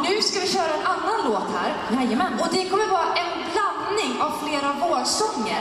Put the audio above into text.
Nu ska vi köra en annan låt här. Jajamän. Och det kommer vara en blandning av flera vårsånger.